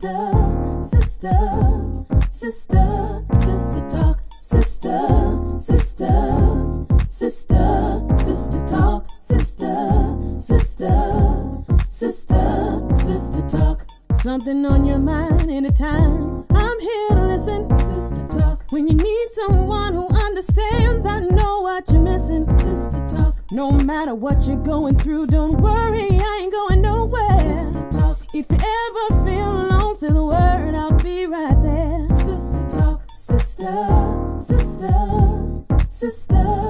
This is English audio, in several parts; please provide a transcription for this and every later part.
sister, sister, sister, sister talk, sister, sister, sister, sister talk, sister, sister, sister, sister talk. Something on your mind anytime. I'm here to listen, sister talk. When you need someone who understands, I know what you're missing, sister talk. No matter what you're going through, don't worry, I ain't going nowhere. Sister talk. If you ever feel say the word, I'll be right there. Sister talk, sister, sister, sister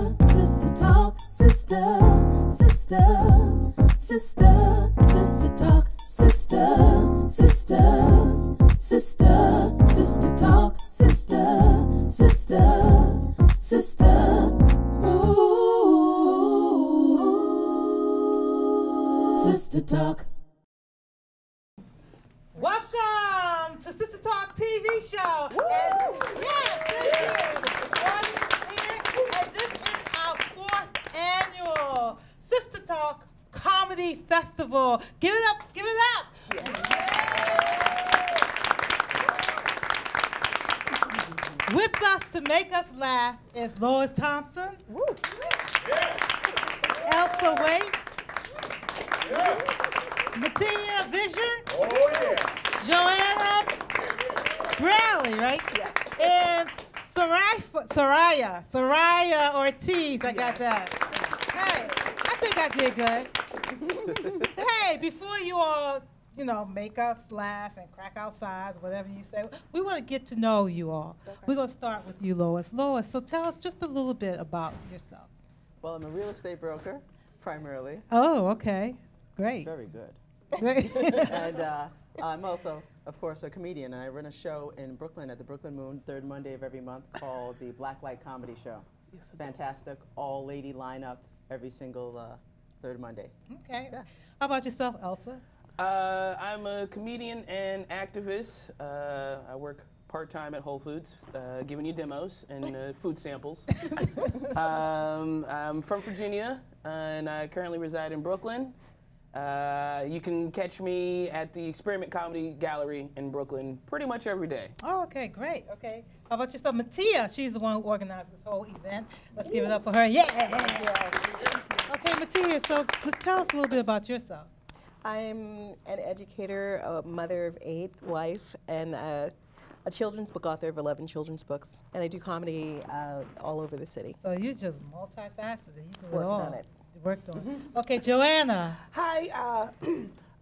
Comedy Festival. Give it up, give it up. With us to make us laugh is Lois Thompson, Elsa Waite, Mutiya Vision, oh, Joanna Briley, right? Yes. And Suraiyah, Suraiyah, Suraiyah Ortiz. I got that. Hey, I did good. So, hey, before you all, you know, make us laugh and crack our sides, whatever you say, we want to get to know you all. We're going to start with you, Lois. Lois, so tell us just a little bit about yourself. Well, I'm a real estate broker, primarily. Oh, okay. Great. Very good. Great. and uh, I'm also, of course, a comedian, and I run a show in Brooklyn at the Brooklyn Moon, third Monday of every month, called the Blacklight Comedy Show. It's fantastic, all-lady lineup every single uh, third Monday. okay. How about yourself, Elsa? Uh, I'm a comedian and activist. Uh, I work part time at Whole Foods, uh, giving you demos and uh, food samples. um, I'm from Virginia, and I currently reside in Brooklyn. Uh, you can catch me at the Experiment Comedy Gallery in Brooklyn pretty much every day. Oh, okay, great. Okay. How about yourself, Mutiya? She's the one who organized this whole event. Let's give it up for her. Yeah. Okay, Mutiya, so t- tell us a little bit about yourself. I'm an educator, a mother of eight, wife, and a, a children's book author of 11 children's books. And I do comedy uh, all over the city. So you're just multifaceted. You do it Working all. on it. Worked on it. Okay, Joanna. Hi, uh,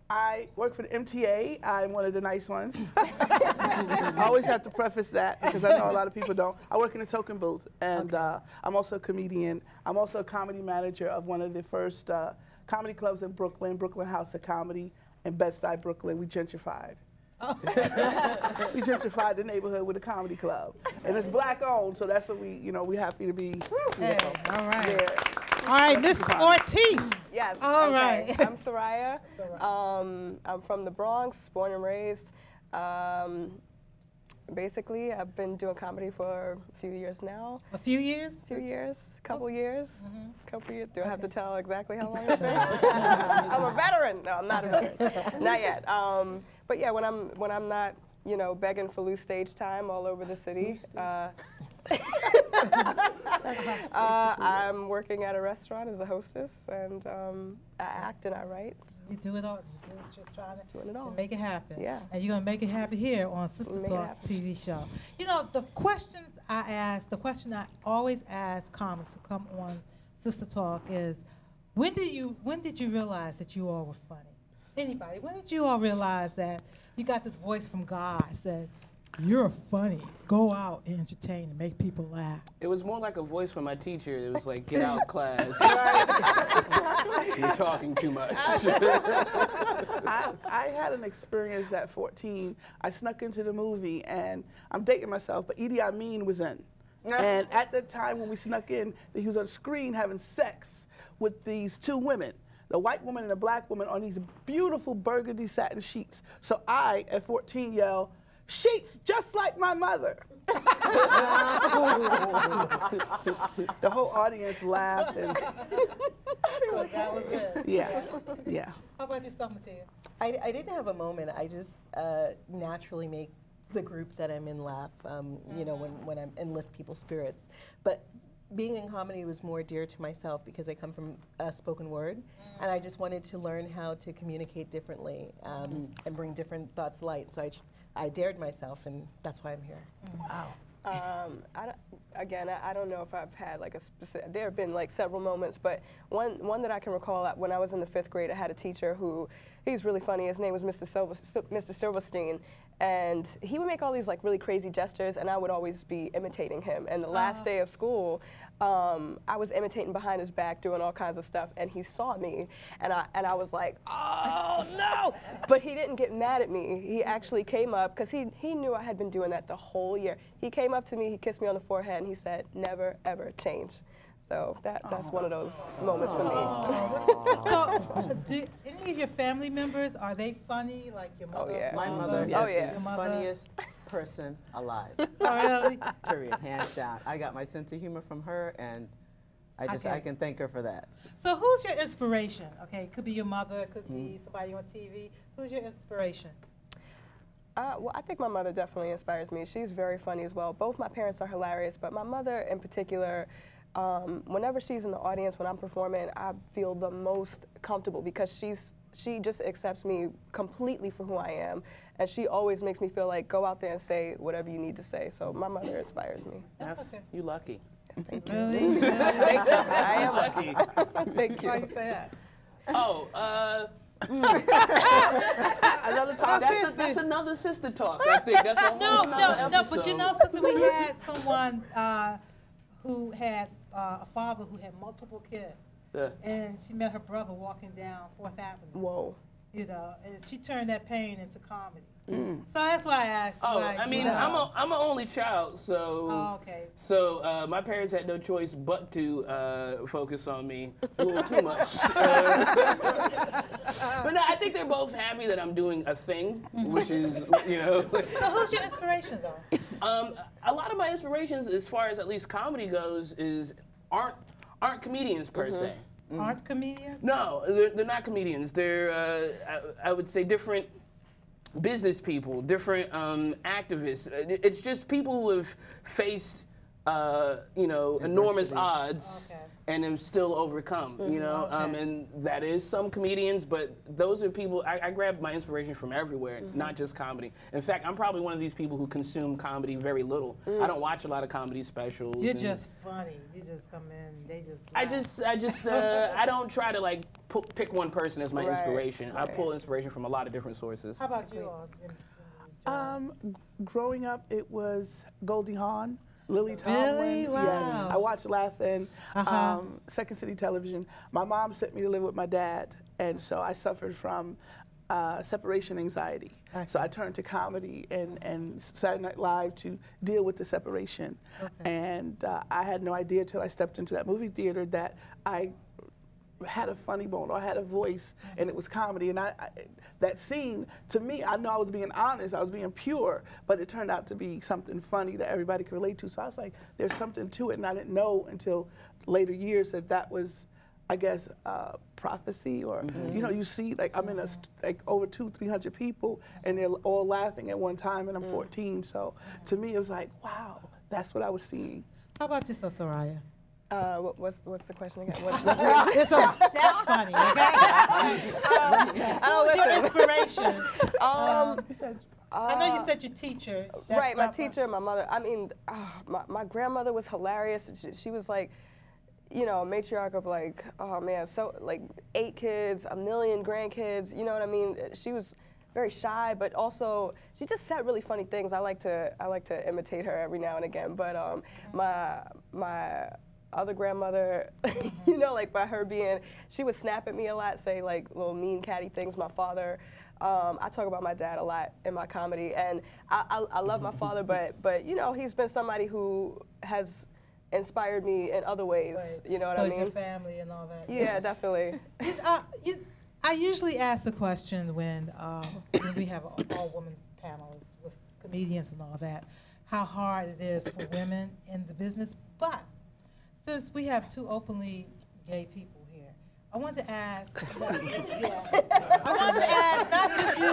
I work for the MTA. I'm one of the nice ones. I always have to preface that because I know a lot of people don't. I work in a token booth, and uh, I'm also a comedian. I'm also a comedy manager of one of the first uh, comedy clubs in Brooklyn, Brooklyn House of Comedy in Bed-Stuy, Brooklyn. We gentrified. we gentrified the neighborhood with a comedy club, and it's black owned, so that's what we, you know, we happy to be. Hey, all right. there. All right, Miss Ortiz. Yes. All okay. right. I'm Suraiyah. Um, I'm from the Bronx, born and raised. Um, basically, I've been doing comedy for a few years now. A few years? A few years, a couple years, Mm-hmm. couple years. Do I have to tell exactly how long it's been? I'm a veteran. No, I'm not a veteran. not yet. Um, but yeah, when I'm when I'm not, you know, begging for loose stage time all over the city. Uh, uh, I'm working at a restaurant as a hostess, and um, I act and I write. You do it all. You do it, just trying to, Doing it all. to make it happen. Yeah. And you're gonna make it happen here on Sister Make Talk. TV show. You know, the questions I ask, the question I always ask comics to come on Sister Talk is, when did you when did you realize that you all were funny? Anybody? When did you all realize that you got this voice from God said, "You're funny. Go out and entertain and make people laugh." It was more like a voice from my teacher. It was like, get out, class. You're talking too much. I, I had an experience at 14. I snuck into the movie, and I'm dating myself, but Idi Amin was in. And at the time when we snuck in, he was on screen having sex with these two women, the white woman and the black woman, on these beautiful burgundy satin sheets. So I, at 14, yell, sheets just like my mother. the whole audience laughed and So that was it. yeah, yeah. How about yourself, Mutiya? I, I didn't have a moment. I just uh, naturally make the group that I'm in laugh, um, you know, when, when I'm and lift people's spirits. But being in comedy was more dear to myself because I come from uh, spoken word, and I just wanted to learn how to communicate differently um, and bring different thoughts to light. So I, ch- I dared myself, and that's why I'm here. Um, I again, I, I don't know if I've had like a specific. There have been like several moments, but one one that I can recall that when I was in the fifth grade, I had a teacher who he's really funny. His name was Mr. Silver, Mr. Silverstein, and he would make all these like really crazy gestures, and I would always be imitating him. And the last day of school, um, I was imitating behind his back, doing all kinds of stuff, and he saw me, and I and I was like, oh no! But he didn't get mad at me. He actually came up because he he knew I had been doing that the whole year. He came up to me, he kissed me on the forehead, and he said, never ever change. So that that's one of those moments for me. So, do any of your family members are they funny? Like your mother? yeah. My father? mother Oh, is yeah. the funniest person alive. Oh, really? Period. Hands down. I got my sense of humor from her, and I just Okay. I can thank her for that. So, who's your inspiration? Okay, it could be your mother, it could Mm-hmm. be somebody on TV. Who's your inspiration? Uh, well, I think my mother definitely inspires me. She's very funny as well. Both my parents are hilarious, but my mother in particular, um, whenever she's in the audience when I'm performing, I feel the most comfortable because she's she just accepts me completely for who I am, and she always makes me feel like go out there and say whatever you need to say. So my mother inspires me. That's Okay. you lucky. Really? Thank you. I am Lucky. Thank Why you. you say that? oh, uh, Another talk. that's, a, that's another sister talk. I think that's a whole No, nother no, no. But you know something? We had someone uh, who had uh, a father who had multiple kids, Yeah. and she met her brother walking down Fourth Avenue. Whoa. You know, and she turned that pain into comedy. So that's why I asked. Oh, like, I mean, you know. I'm a I'm an only child, so Oh, okay. so uh, my parents had no choice but to uh, focus on me a little too much. But no, I think they're both happy that I'm doing a thing, which is you know. So who's your inspiration though? Um, a lot of my inspirations, as far as at least comedy goes, is aren't aren't comedians per se. Aren't comedians? No, they're, they're not comedians. They're uh, I, I would say different business people, different um, activists. Uh, It's just people who have faced uh, you know enormous odds. Okay. And have still overcome, you know, um, and that is some comedians, but those are people. I, I grab my inspiration from everywhere, not just comedy. In fact, I'm probably one of these people who consume comedy very little. I don't watch a lot of comedy specials. You're and- just funny. You just come in. They just. I just, I just, uh, I don't try to like pu- pick one person as my Right, inspiration. I pull inspiration from a lot of different sources. How about you all? in- in- Um, growing up, it was Goldie Hawn, Lily Tomlin. Really? Yes, I watched Laugh-In, Uh-huh. um, Second City Television. My mom sent me to live with my dad, and so I suffered from uh, separation anxiety. So I turned to comedy and, and Saturday Night Live to deal with the separation. And uh, I had no idea till I stepped into that movie theater that I had a funny bone or I had a voice and it was comedy. And I, I that scene to me I know I was being honest I was being pure but it turned out to be something funny that everybody could relate to. So I was like there's something to it. And I didn't know until later years that that was I guess uh, prophecy or you know you see like I'm in a st- like over two three hundred people and they're all laughing at one time and I'm 14 so to me it was like wow that's what I was seeing. How about yourself, Suraiyah? Uh, what, what's what's the question again? What, what's It's a, that's funny. Okay. Who's your inspiration? um, he said I know you said your teacher. That's right, my not- teacher, my mother. I mean, ah, my, my grandmother was hilarious. She, she was like, you know, a matriarch of like, oh man, so like eight kids, a million grandkids. You know what I mean? She was very shy, but also she just said really funny things. I like to I like to imitate her every now and again. But um, my my other grandmother, you know, like by her being, she would snap at me a lot, say like little mean catty things. My father. Um, I talk about my dad a lot in my comedy, and I, I, I love my father, but but you know he's been somebody who has inspired me in other ways. Right. You know what so I is your family and all that. Yeah, definitely. Uh, you- I usually ask the question when, uh, when we have all-woman panel with comedians and all that, how hard it is for women in the business. But since we have two openly gay people here, I want to ask. I want to ask not just you,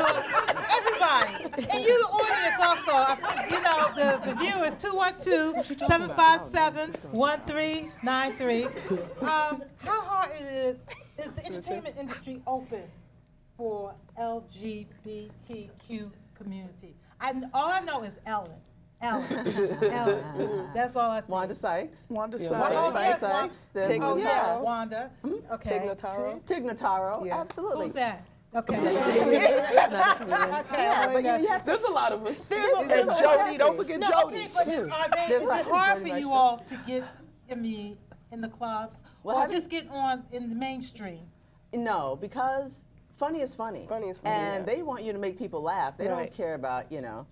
everybody, and you, the audience, also. You know, the, the viewers, 212-757-1393. Um, how hard it is? Is the entertainment industry open for LGBTQ community? And all I know is Ellen. Ellen. Ellen. That's all I see. Wanda Sykes. Wanda Yeah, Sykes. Oh, yes, Sykes. Wanda. then- Oh, yeah, Tig Notaro. Wanda. Hmm? Okay. Tig Notaro. Tig Notaro, Yeah. absolutely. Who's that? Okay. That's not a comedian. Okay, Yeah, well, but you, that's- you have to. There's a lot of us. And Jody, don't forget No, Jody. okay, but are they, There's is like it hard for you all to get, I mean, in the clubs, Well, or have you- just get on in the mainstream? No, because funny is funny. Funny is funny, And yeah. they want you to make people laugh. They Right. don't care about, you know,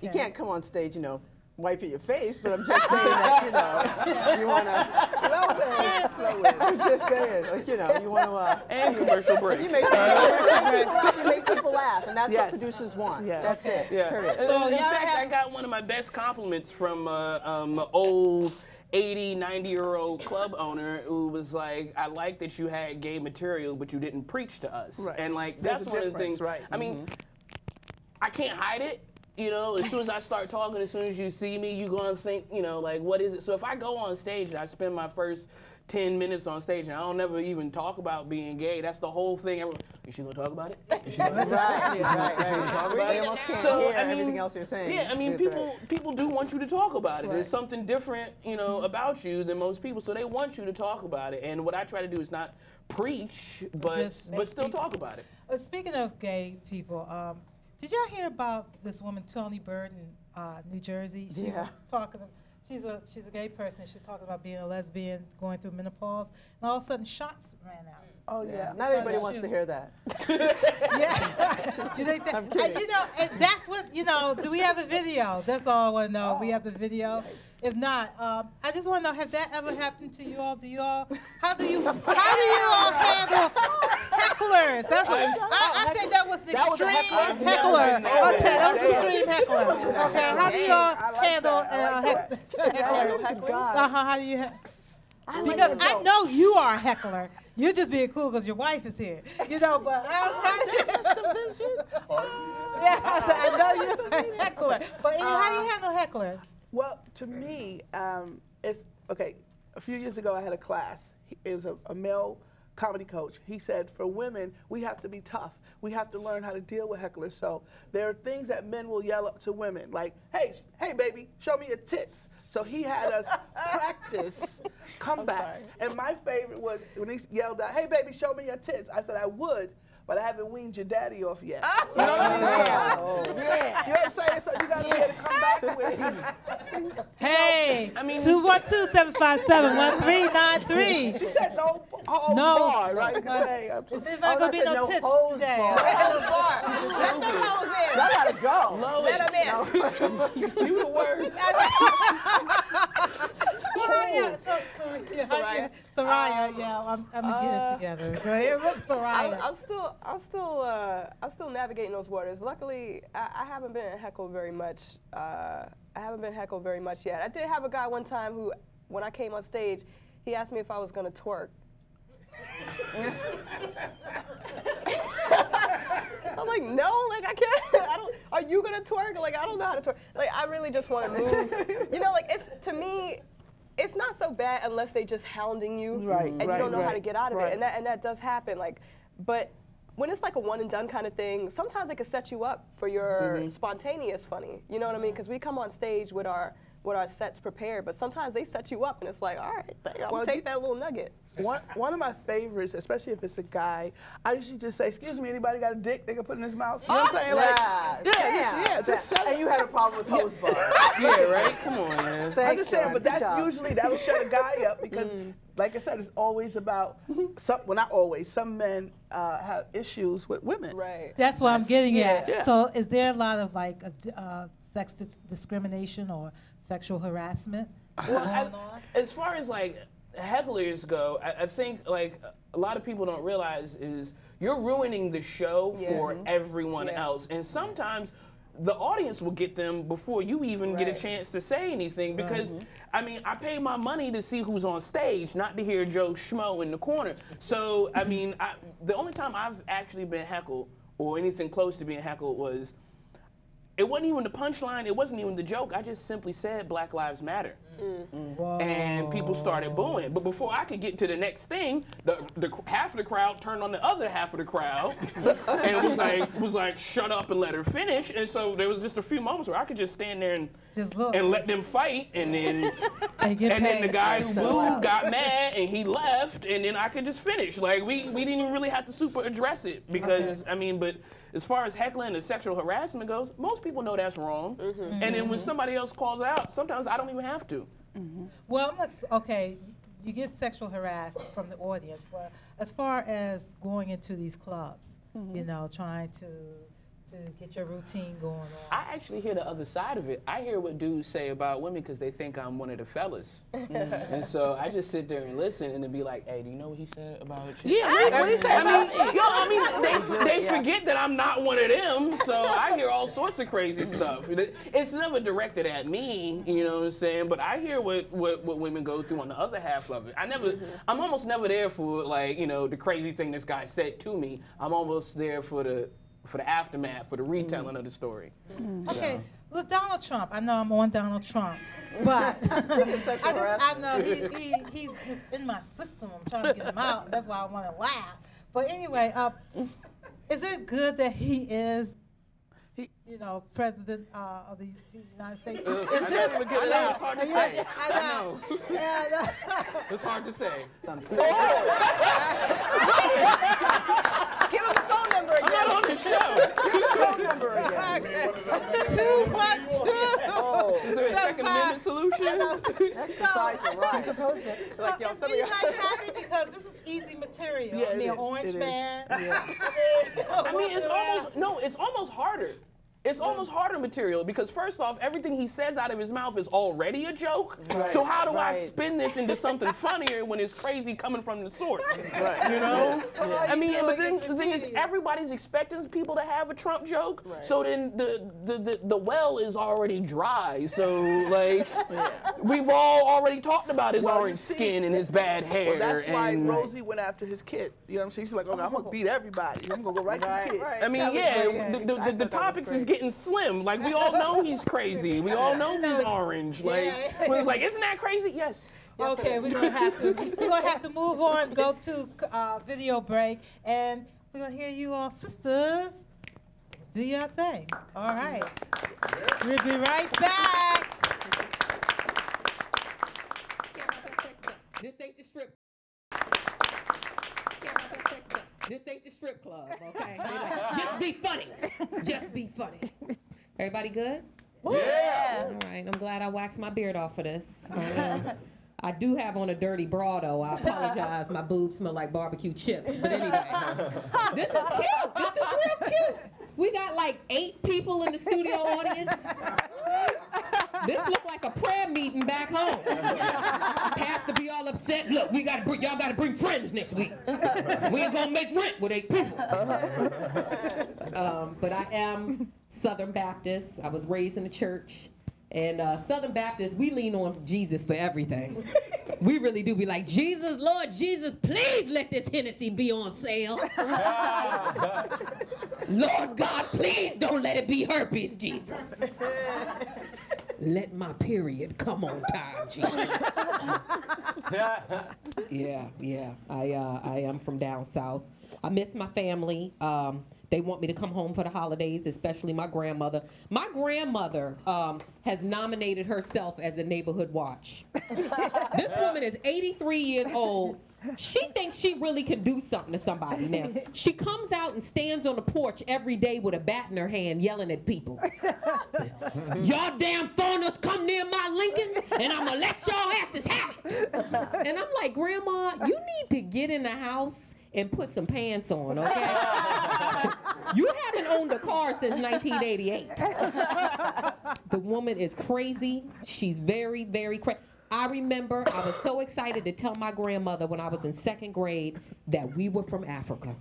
you can't come on stage, you know, wiping your face, but I'm just saying that, you know, you want to, Slow it. I'm just saying, like, you know, you want to, uh, And commercial break. you make, people, you make people laugh, and that's Yes. what producers want. Yes. That's it, Yeah. period. So in fact, have- I got one of my best compliments from uh, um, an old 80, 90 year old club owner who was like, I like that you had gay material, but you didn't preach to us. Right. And like, There's that's one of the things. right. I mean, I can't hide it. You know, as soon as I start talking, as soon as you see me, you're gonna think, you know, like, what is it? So if I go on stage and I spend my first 10 minutes on stage and I don't ever even talk about being gay, that's the whole thing. Everyone, is she gonna talk about it? Is she gonna Right, right, right. talk about it? almost can't So, hear I mean, everything else you're saying. Yeah, I mean, That's people right. people do want you to talk about it. There's something different, you know, about you than most people, so they want you to talk about it. And what I try to do is not preach, but Just but still people- talk about it. Uh, speaking of gay people, um, did y'all hear about this woman, Tony Bird in uh, New Jersey? She Yeah. was talking. She's a she's a gay person. She's talking about being a lesbian, going through menopause, and all of a sudden shots ran out. Oh, yeah. Not everybody Shoot. wants to hear that. Yeah, you think that? I'm and you know, and that's what you know. Do we have the video? That's all I want to know. We have the video. If not, um, I just want to know: Have that ever happened to you all? Do you all? How do you? How do you all handle hecklers? That's what I, I said. That was an That was extreme heckler. heckler. Yeah. Okay, that was Yeah. extreme heckler. Okay, how do you all like handle that. I uh, like heck- Oh, hecklers? Uh huh. How do you? I because I know you are a heckler. You're just being cool because your wife is here. You know, but how, how, yeah, I, said, I know you're a heckler. But how do you handle hecklers? Well, to me, um, it's okay. A few years ago, I had a class. He is a, a male comedy coach. He said, for women, we have to be tough. We have to learn how to deal with hecklers. So there are things that men will yell up to women, like, "Hey, hey, baby, show me your tits." So he had us practice comebacks. And my favorite was when he yelled out, "Hey, baby, show me your tits." I said, "I would." But I haven't weaned your daddy off yet. You know what I mean? Yeah. So, yeah. You know what I'm saying? So you gotta be able to come back with it. Hey, I mean- 212-757-1393. She said no holds No. barred, right? You can say, I'm just, uh, There's not Oh, going to be I said no no tits today. bar. Let them hoes in. Y'all gotta go. Lois, Let them in. you the worst. Suraiyah, so, so, yeah, you- Suraiyah, yeah, I'm, I'm gonna get it together. So it was Suraiyah. I'm still, I'm still, uh, I'm still navigating those waters. Luckily, I, I haven't been heckled very much. Uh, I haven't been heckled very much yet. I did have a guy one time who, when I came on stage, he asked me if I was gonna twerk. I'm like, no, like I can't. I don't. Are you gonna twerk? Like I don't know how to twerk. Like I really just want to move. You know, like it's to me, it's not so bad unless they're just hounding you, Right, and you don't know how to get out of right. it, and that and that does happen. Like, but when it's like a one and done kind of thing, sometimes it can set you up for your Mm-hmm. spontaneous funny. You know what I mean? Because we come on stage with our with our sets prepared, but sometimes they set you up, and it's like, all right, I'm Well, take that little nugget. One, one of my favorites, especially if it's a guy, I usually just say, excuse me, anybody got a dick they can put in his mouth? You know what I'm saying? Like, Yeah, yeah, just, yeah, just shut And you had a problem with hose bar. yeah, right? Come on, man. I'm just saying, but that's job. usually that'll shut a guy up because, like I said, it's always about some. Well, not always. Some men uh, have issues with women. Right. That's what I'm getting at. Yeah. So, is there a lot of like uh, uh, sex dis- discrimination or sexual harassment Well, I- going on? as far as like hecklers go, I, I think like a lot of people don't realize is you're ruining the show Yeah. for mm-hmm. everyone Yeah. else, and sometimes the audience will get them before you even get a chance to say anything because mm-hmm. I mean I pay my money to see who's on stage, not to hear Joe Schmo in the corner. So I mean I, the only time I've actually been heckled or anything close to being heckled was it wasn't even the punchline, it wasn't even the joke. I just simply said Black Lives Matter. And people started booing. But before I could get to the next thing, the, the half of the crowd turned on the other half of the crowd and was like was like shut up and let her finish. And so there was just a few moments where I could just stand there and Just look. and let them fight and then And and then the guy who booed got mad and he left and then I could just finish. Like we, we didn't even really have to super address it because I mean, but as far as heckling and sexual harassment goes, most people know that's wrong. Mm-hmm. And then mm-hmm. when somebody else calls out, sometimes I don't even have to. Mm-hmm. Well, let's, okay, you get sexual harassed from the audience, but as far as going into these clubs, you know, trying to to get your routine going on. I actually hear the other side of it. I hear what dudes say about women because they think I'm one of the fellas. and so I just sit there and listen and then be like, hey, do you know what he said about you? Yeah, what, what do you say I about mean, me? yo, I mean, they, they forget that I'm not one of them, so I hear all sorts of crazy stuff. It's never directed at me, you know what I'm saying? But I hear what, what, what women go through on the other half of it. I never, mm-hmm. I'm almost never there for like, you know, the crazy thing this guy said to me. I'm almost there for the, for the aftermath, for the retelling of the story. Okay, well, Donald Trump. I know I'm on Donald Trump, but I, just, I know he, he, he's just in my system. I'm trying to get him out. and That's why I want to laugh. But anyway, uh, is it good that he is, He- you know, president uh, of the, the United States? Uh, Is I know, this- I know, it's hard to Yes, say. I know. And, uh, It's hard to say. Give him the phone number I'm again. not on the show. Phone number again. two one two. Oh, Is there a Second Amendment solution? exercise your right. Like, yo, so some is of y'all- like happy because this is easy material? Yeah, I it mean, is, Orange it is. Man. Yeah. I mean, it's almost no, it's almost harder. It's almost harder material because first off, everything he says out of his mouth is already a joke. So how do I spin this into something funnier when it's crazy coming from the source? Right. You know? all I you mean, but then the thing is, everybody's expecting people to have a Trump joke. So then the, the, the, the well is already dry. So, like, we've all already talked about his Well, orange see- skin and his bad hair. Well, that's why Rosie went after his kid. You know what I'm saying? She's like, okay, I'm gonna oh. beat everybody. I'm gonna go right, to Right, the kid. right. I mean, That yeah, the, the, the, the topics is great. Getting slim. Like, we all know he's crazy. We all know know he's orange. Like, Yeah. like, isn't that crazy? Yes. Okay, we're gonna have to we're gonna have to move on, go to uh, video break, and we're gonna hear you all sisters do your thing. All right, we'll be right back. This ain't the strip. This ain't the strip club, okay? Just be funny. Just be funny. Everybody good? Yeah. All right. I'm glad I waxed my beard off for this. Um, I do have on a dirty bra though. I apologize. My boobs smell like barbecue chips. But anyway, this is cute. This is real cute. We got like eight people in the studio audience. This look like a prayer meeting back home. Pastor be all upset. Look, we gotta bring y'all gotta bring friends next week. We ain't gonna make rent with eight people. Um, but I am Southern Baptist. I was raised in the church. And uh, Southern Baptists, we lean on Jesus for everything. We really do be like, Jesus, Lord Jesus, please let this Hennessy be on sale. Lord God, please don't let it be herpes, Jesus. Let my period come on time, Jesus. Yeah, yeah. I uh, I am from down south. I miss my family. Um, they want me to come home for the holidays, especially my grandmother. My grandmother um, has nominated herself as a neighborhood watch. this woman is 83 years old. She thinks she really can do something to somebody now. She comes out and stands on the porch every day with a bat in her hand yelling at people. Y'all damn foreigners come near my Lincoln and I'm gonna let y'all asses have it. And I'm like, Grandma, you need to get in the house and put some pants on, okay? you haven't owned a car since 1988. the woman is crazy. She's very, very crazy. I remember I was so excited to tell my grandmother when I was in second grade that we were from Africa.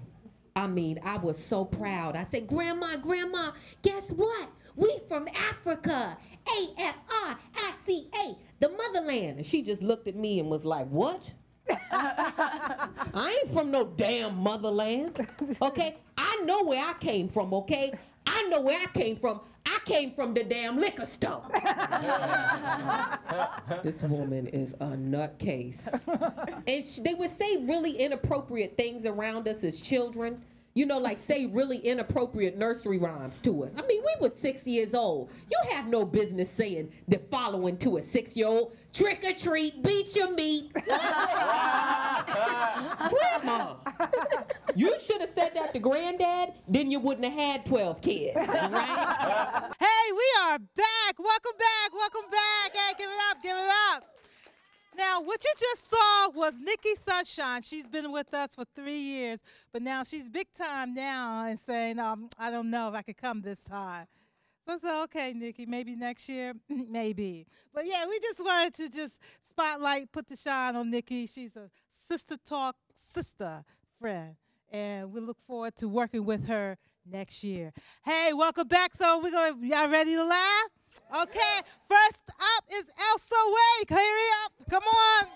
I mean, I was so proud. I said, Grandma, Grandma, guess what? We from Africa. A F R I C A, the motherland. And she just looked at me and was like, What? I ain't from no damn motherland. Okay? I know where I came from, okay? I know where I came from. I came from the damn liquor store. this woman is a nutcase. And sh- they would say really inappropriate things around us as children. You know, like say really inappropriate nursery rhymes to us. I mean, we were six years old. You have no business saying the following to a six-year-old. Trick or treat, beat your meat. Grandma. You should have said that to granddad, then you wouldn't have had 12 kids, right? Hey, we are back. Welcome back. Welcome back. Hey, give it up. Give it up. Now, what you just saw was Nikki Sunshine. She's been with us for three years, but now she's big time now and saying, um, I don't know if I could come this time. So I said, okay, Nikki, maybe next year, maybe. But yeah, we just wanted to just spotlight, put the shine on Nikki. She's a sister talk sister friend, and we look forward to working with her next year. Hey, welcome back. So we're gonna, y'all ready to laugh? Okay, first up is Elsa Waite. Hurry up, come on.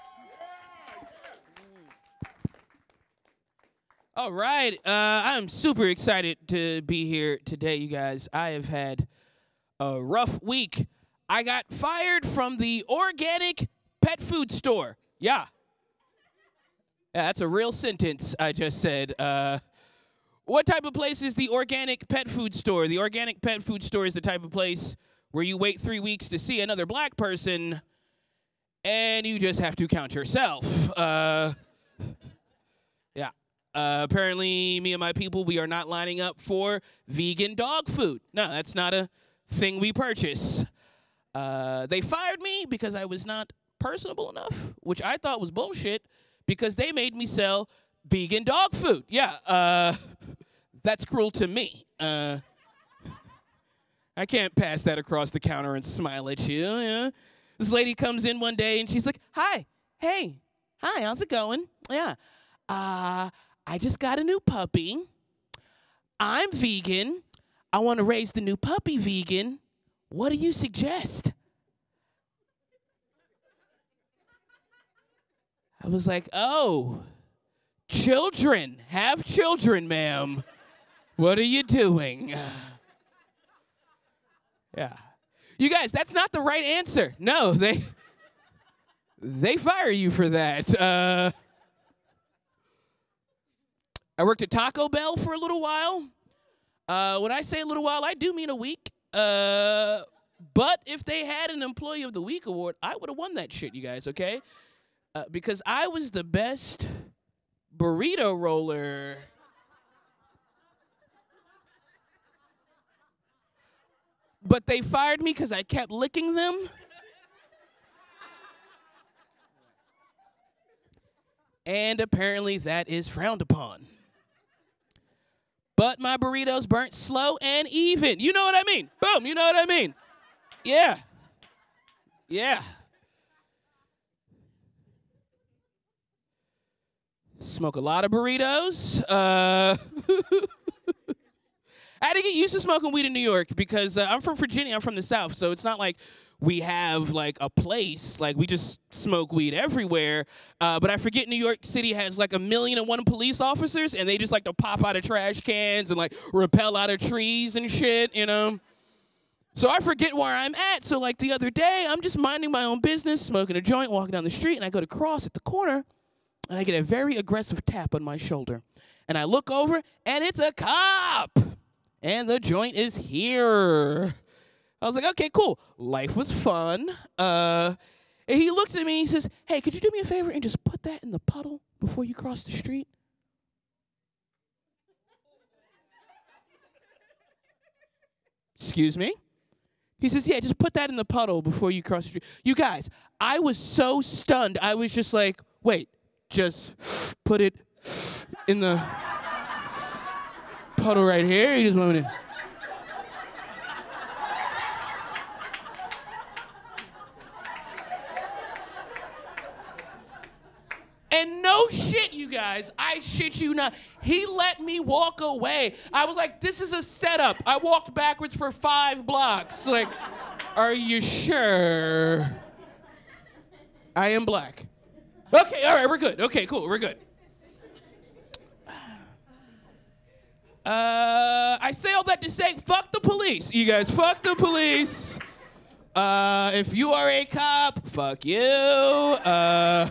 All right. Uh, I'm super excited to be here today, you guys. I have had a rough week. I got fired from the organic pet food store. Yeah. Yeah, that's a real sentence I just said. Uh, what type of place is the organic pet food store? The organic pet food store is the type of place where you wait three weeks to see another black person and you just have to count yourself. Uh, yeah. Uh, apparently, me and my people, we are not lining up for vegan dog food. No, that's not a thing we purchase. Uh, they fired me because I was not personable enough, which I thought was bullshit because they made me sell vegan dog food. Yeah, uh, that's cruel to me. I can't pass that across the counter and smile at you. Yeah. This lady comes in one day and she's like, "Hi, hey, hi, how's it going? Yeah, uh, I just got a new puppy. I'm vegan. I want to raise the new puppy vegan. What do you suggest?" I was like, "Oh, children, have children, ma'am. What are you doing?" Yeah. You guys, that's not the right answer. No, they they fire you for that. Uh, I worked at Taco Bell for a little while. Uh, when I say a little while, I do mean a week. Uh, but if they had an Employee of the Week award, I would have won that shit, you guys, okay? Uh, because I was the best burrito roller. But they fired me because I kept licking them. And apparently that is frowned upon. But my burritos burnt slow and even. You know what I mean? Boom, you know what I mean? Yeah. Yeah. Smoke a lot of burritos. Uh, I had to get used to smoking weed in New York because uh, I'm from Virginia. I'm from the South, so it's not like we have like a place like we just smoke weed everywhere. Uh, but I forget New York City has like a million and one police officers, and they just like to pop out of trash cans and like rappel out of trees and shit, you know. So I forget where I'm at. So like the other day, I'm just minding my own business, smoking a joint, walking down the street, and I go to cross at the corner, and I get a very aggressive tap on my shoulder, and I look over, and it's a cop and the joint is here. I was like, okay, cool. Life was fun. Uh, and he looks at me and he says, hey, could you do me a favor and just put that in the puddle before you cross the street? Excuse me? He says, yeah, just put that in the puddle before you cross the street. You guys, I was so stunned. I was just like, wait, just put it in the puddle right here. You just want me to. And no No shit, you guys. I shit you not. He let me walk away. I was like, this is a setup. I walked backwards for five blocks. Like, are you sure? I am black. Okay, all right, we're good. Okay, cool, we're good. Uh, I say all that to say, fuck the police, you guys. Fuck the police. Uh, if you are a cop, fuck you. Uh,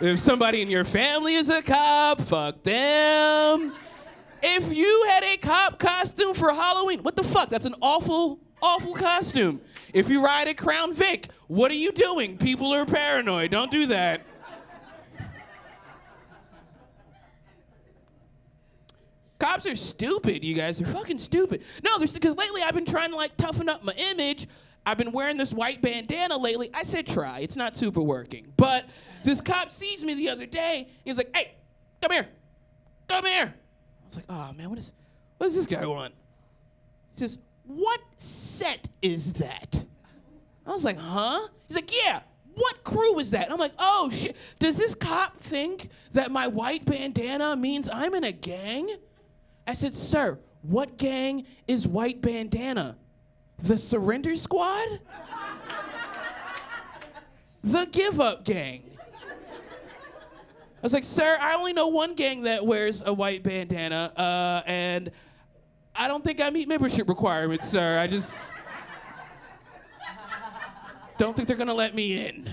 if somebody in your family is a cop, fuck them. If you had a cop costume for Halloween, what the fuck? That's an awful, awful costume. If you ride a Crown Vic, what are you doing? People are paranoid. Don't do that. Cops are stupid, you guys. They're fucking stupid. No, there's because lately I've been trying to like toughen up my image. I've been wearing this white bandana lately. I said try. It's not super working. But this cop sees me the other day. He's like, "Hey, come here, come here." I was like, "Oh man, what is, what does this guy want?" He says, "What set is that?" I was like, "Huh?" He's like, "Yeah." What crew is that? I'm like, oh shit. Does this cop think that my white bandana means I'm in a gang? I said, Sir, what gang is White Bandana? The Surrender Squad? the Give Up Gang. I was like, Sir, I only know one gang that wears a white bandana, uh, and I don't think I meet membership requirements, sir. I just don't think they're gonna let me in.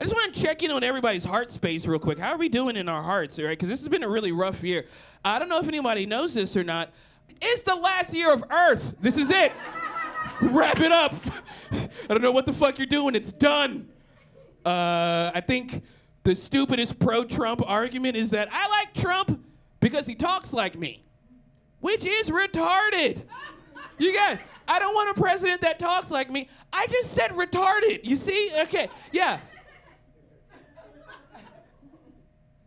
I just want to check in on everybody's heart space real quick. How are we doing in our hearts, right? Because this has been a really rough year. I don't know if anybody knows this or not. It's the last year of Earth. This is it. Wrap it up. I don't know what the fuck you're doing. It's done. Uh, I think the stupidest pro-Trump argument is that I like Trump because he talks like me, which is retarded. You got. I don't want a president that talks like me. I just said retarded. You see? Okay. Yeah.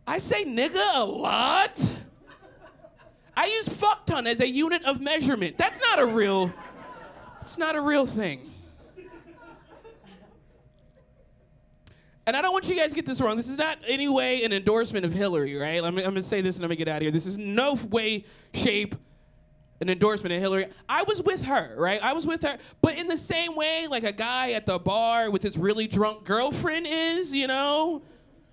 I say nigga a lot. I use fuck ton as a unit of measurement. That's not a real. It's not a real thing. And I don't want you guys to get this wrong. This is not any way an endorsement of Hillary, right? I'm, I'm gonna say this and I'm gonna get out of here. This is no way, shape, an endorsement of Hillary. I was with her, right? I was with her, but in the same way, like a guy at the bar with his really drunk girlfriend is, you know?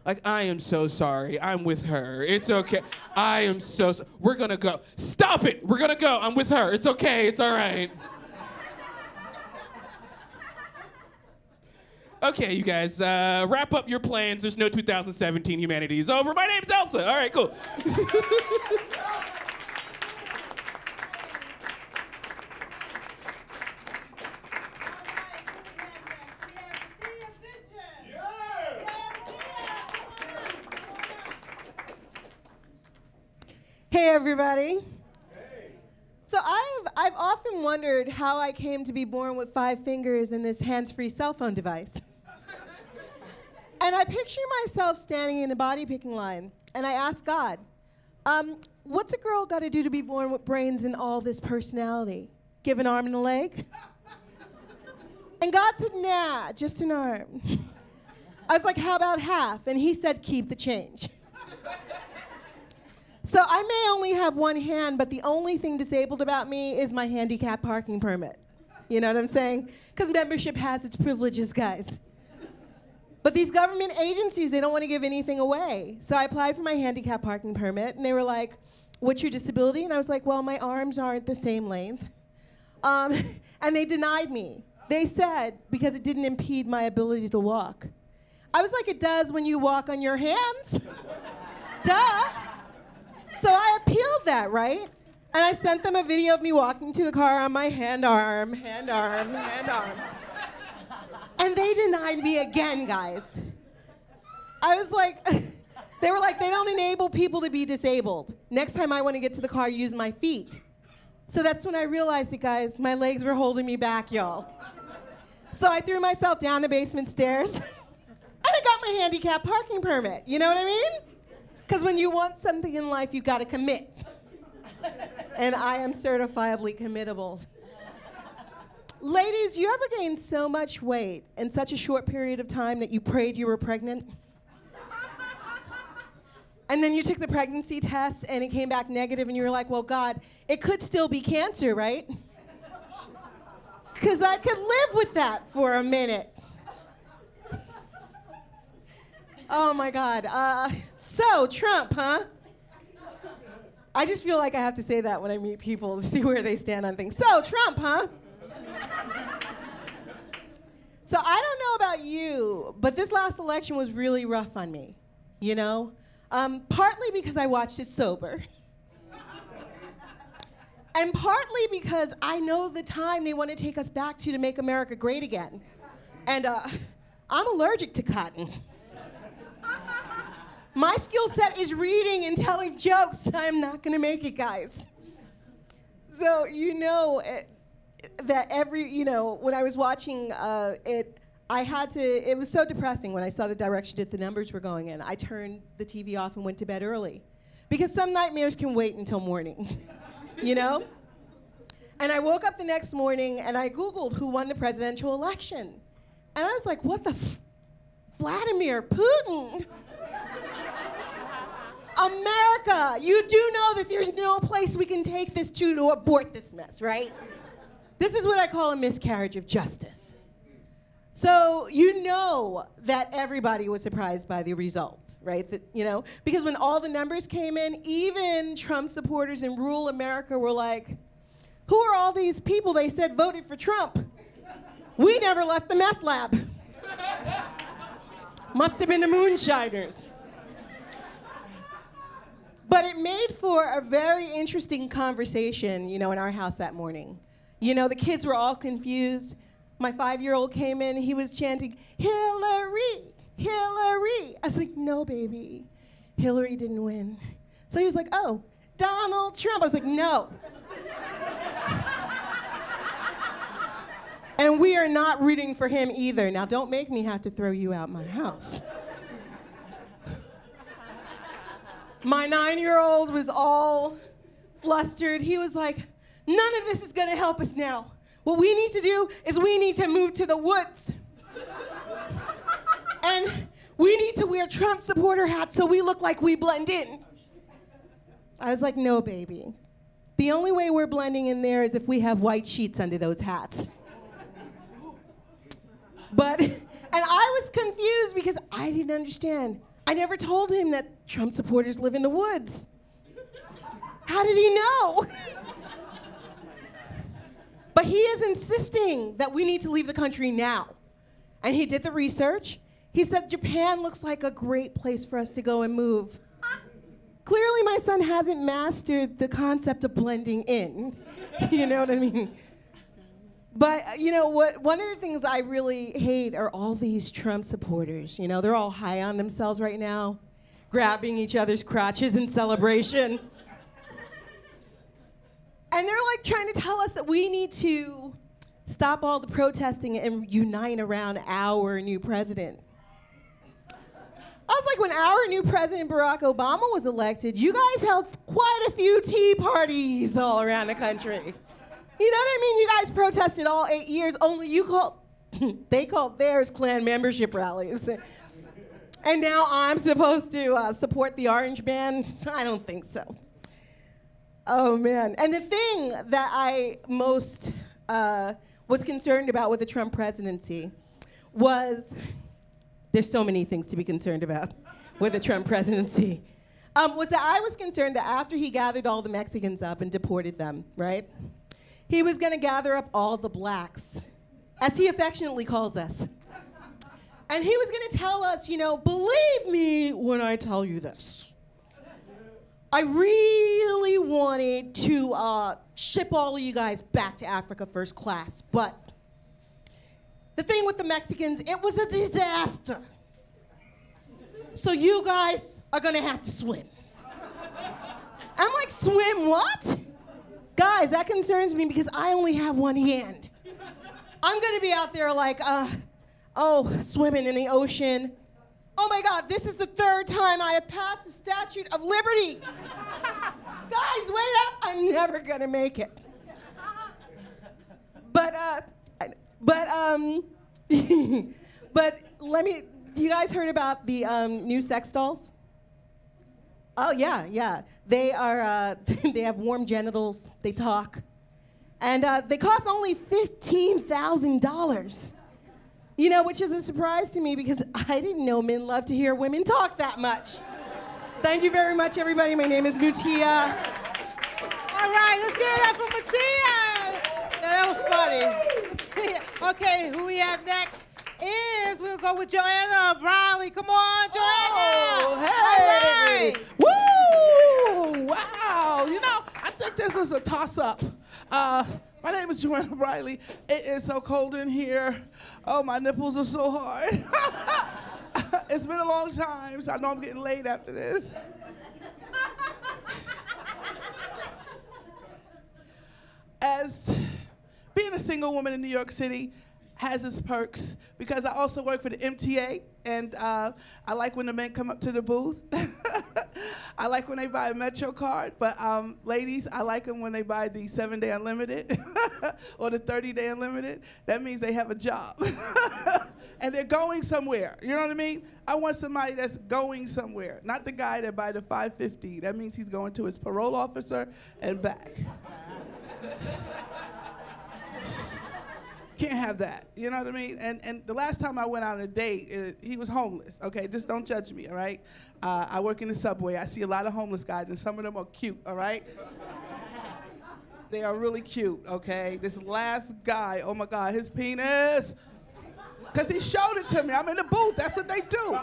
Like, I am so sorry. I'm with her. It's okay. I am so, so We're gonna go. Stop it. We're gonna go. I'm with her. It's okay. It's all right. Okay, you guys, uh, wrap up your plans. There's no 2017 Humanity is over. My name's Elsa. All right, cool. Hey, everybody. So I've, I've often wondered how I came to be born with five fingers and this hands-free cell phone device. and I picture myself standing in a body picking line, and I ask God, um, what's a girl got to do to be born with brains and all this personality? Give an arm and a leg? and God said, nah, just an arm. I was like, how about half? And he said, keep the change. So I may only have one hand, but the only thing disabled about me is my handicap parking permit. You know what I'm saying? Because membership has its privileges, guys. But these government agencies, they don't want to give anything away. So I applied for my handicap parking permit, and they were like, What's your disability? And I was like, Well, my arms aren't the same length. Um, and they denied me. They said, because it didn't impede my ability to walk. I was like, It does when you walk on your hands. Duh. So I appealed that, right? And I sent them a video of me walking to the car on my hand arm, hand arm, hand arm. And they denied me again, guys. I was like, they were like, they don't enable people to be disabled. Next time I want to get to the car, use my feet. So that's when I realized it, guys. My legs were holding me back, y'all. So I threw myself down the basement stairs, and I got my handicap parking permit. You know what I mean? Because when you want something in life, you've got to commit. and I am certifiably committable. Ladies, you ever gained so much weight in such a short period of time that you prayed you were pregnant? and then you took the pregnancy test and it came back negative, and you were like, well, God, it could still be cancer, right? Because I could live with that for a minute. Oh my God. Uh, so, Trump, huh? I just feel like I have to say that when I meet people to see where they stand on things. So, Trump, huh? so, I don't know about you, but this last election was really rough on me, you know? Um, partly because I watched it sober. and partly because I know the time they want to take us back to to make America great again. And uh, I'm allergic to cotton. My skill set is reading and telling jokes. I'm not going to make it, guys. So, you know it, that every, you know, when I was watching uh, it, I had to, it was so depressing when I saw the direction that the numbers were going in. I turned the TV off and went to bed early. Because some nightmares can wait until morning, you know? And I woke up the next morning and I Googled who won the presidential election. And I was like, what the f- Vladimir Putin? America, you do know that there's no place we can take this to to abort this mess, right? This is what I call a miscarriage of justice. So you know that everybody was surprised by the results, right? That, you know, because when all the numbers came in, even Trump supporters in rural America were like, "Who are all these people?" They said voted for Trump. We never left the meth lab. Must have been the moonshiners. But it made for a very interesting conversation, you know, in our house that morning. You know, the kids were all confused. My five-year-old came in, he was chanting, Hillary, Hillary. I was like, no, baby, Hillary didn't win. So he was like, oh, Donald Trump. I was like, no. and we are not rooting for him either. Now, don't make me have to throw you out my house. My nine year old was all flustered. He was like, None of this is gonna help us now. What we need to do is we need to move to the woods. and we need to wear Trump supporter hats so we look like we blend in. I was like, No, baby. The only way we're blending in there is if we have white sheets under those hats. But, and I was confused because I didn't understand. I never told him that Trump supporters live in the woods. How did he know? but he is insisting that we need to leave the country now. And he did the research. He said Japan looks like a great place for us to go and move. Clearly, my son hasn't mastered the concept of blending in. you know what I mean? But uh, you know what? One of the things I really hate are all these Trump supporters. You know, they're all high on themselves right now, grabbing each other's crotches in celebration. and they're like trying to tell us that we need to stop all the protesting and unite around our new president. I was like, when our new president, Barack Obama, was elected, you guys held quite a few tea parties all around the country. You know what I mean? You guys protested all eight years, only you called, they called theirs Klan membership rallies. And now I'm supposed to uh, support the Orange Man? I don't think so. Oh man. And the thing that I most uh, was concerned about with the Trump presidency was there's so many things to be concerned about with the Trump presidency. Um, was that I was concerned that after he gathered all the Mexicans up and deported them, right? He was going to gather up all the blacks, as he affectionately calls us. And he was going to tell us, you know, believe me when I tell you this. I really wanted to uh, ship all of you guys back to Africa first class, but the thing with the Mexicans, it was a disaster. So you guys are gonna have to swim. I'm like, swim what? Guys, that concerns me because I only have one hand. I'm gonna be out there like, uh, oh, swimming in the ocean. Oh my God, this is the third time I have passed the Statue of Liberty. Guys, wait up, I'm never gonna make it. But, uh, but, um, but let me, you guys heard about the um, new sex dolls? Oh yeah, yeah. They are. Uh, they have warm genitals. They talk, and uh, they cost only fifteen thousand dollars. You know, which is a surprise to me because I didn't know men love to hear women talk that much. Thank you very much, everybody. My name is Mutiya. All right, let's give it up for Mutiya. That was funny. okay, who we have next is we'll go with Joanna Briley. Come on, Joanna. Oh, hey! All right. Woo! Wow! You know, I think this was a toss-up. Uh, my name is Joanna Briley. It is so cold in here. Oh, my nipples are so hard. it's been a long time, so I know I'm getting laid after this. As being a single woman in New York City has its perks because I also work for the MTA and uh, I like when the men come up to the booth. I like when they buy a Metro card, but um, ladies, I like them when they buy the seven day unlimited or the 30 day unlimited. That means they have a job and they're going somewhere. You know what I mean? I want somebody that's going somewhere, not the guy that buy the 550. That means he's going to his parole officer and back. Can't have that. You know what I mean? And and the last time I went out on a date, uh, he was homeless. Okay, just don't judge me. All right. Uh, I work in the subway. I see a lot of homeless guys, and some of them are cute. All right. they are really cute. Okay. This last guy, oh my God, his penis. Cause he showed it to me. I'm in the booth. That's what they do.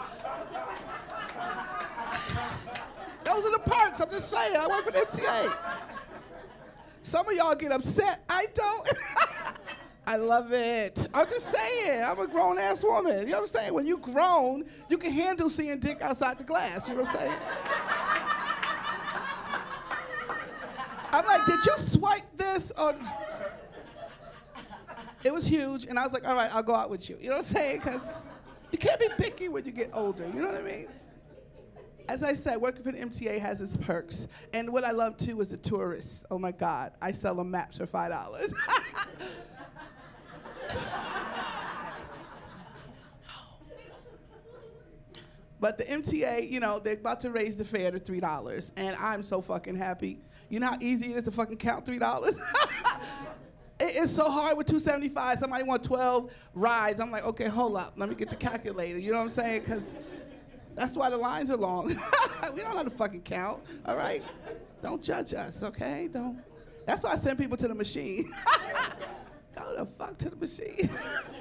Those are the perks. I'm just saying. I work for the NCA. Some of y'all get upset. I don't. I love it. I'm just saying, I'm a grown ass woman. You know what I'm saying? When you grown, you can handle seeing dick outside the glass. You know what I'm saying? I'm like, did you swipe this on? It was huge, and I was like, all right, I'll go out with you. You know what I'm saying? Because you can't be picky when you get older. You know what I mean? As I said, working for the MTA has its perks. And what I love too is the tourists. Oh my God, I sell them maps for $5. But the MTA, you know, they're about to raise the fare to three dollars, and I'm so fucking happy. You know how easy it is to fucking count three dollars? it is so hard with 275. Somebody want 12 rides. I'm like, okay, hold up, let me get the calculator. You know what I'm saying? Because that's why the lines are long. we don't know how to fucking count. All right, don't judge us, okay? Don't. That's why I send people to the machine. Go the fuck to the machine.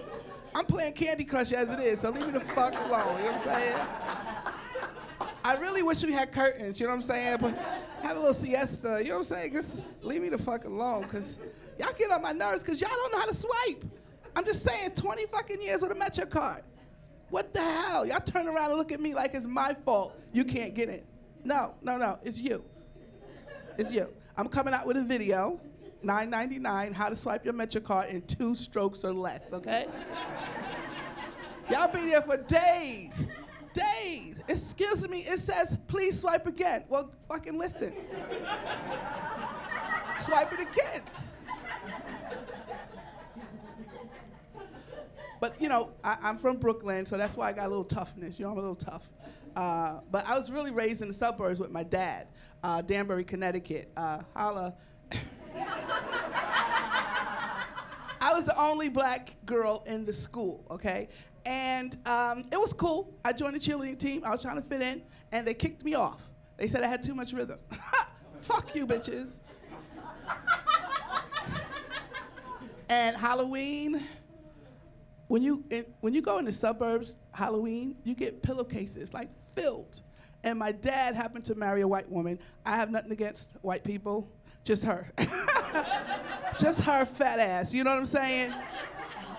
I'm playing Candy Crush as it is, so leave me the fuck alone. You know what I'm saying? I really wish we had curtains, you know what I'm saying? But have a little siesta, you know what I'm saying? Just leave me the fuck alone, because y'all get on my nerves because y'all don't know how to swipe. I'm just saying, 20 fucking years with a Metro card. What the hell? Y'all turn around and look at me like it's my fault you can't get it. No, no, no, it's you. It's you. I'm coming out with a video, 9.99, how to swipe your MetroCard in two strokes or less, okay? Y'all be there for days, days. Excuse me, it says, please swipe again. Well, fucking listen. swipe it again. But you know, I, am from Brooklyn, so that's why I got a little toughness. You know, I'm a little tough. Uh, but I was really raised in the suburbs with my dad, uh, Danbury, Connecticut. Uh, holla. I was the only black girl in the school, okay? And um, it was cool. I joined the cheerleading team. I was trying to fit in, and they kicked me off. They said I had too much rhythm. Fuck you, bitches. and Halloween, when you in, when you go in the suburbs, Halloween, you get pillowcases like filled. And my dad happened to marry a white woman. I have nothing against white people, just her. just her fat ass. You know what I'm saying?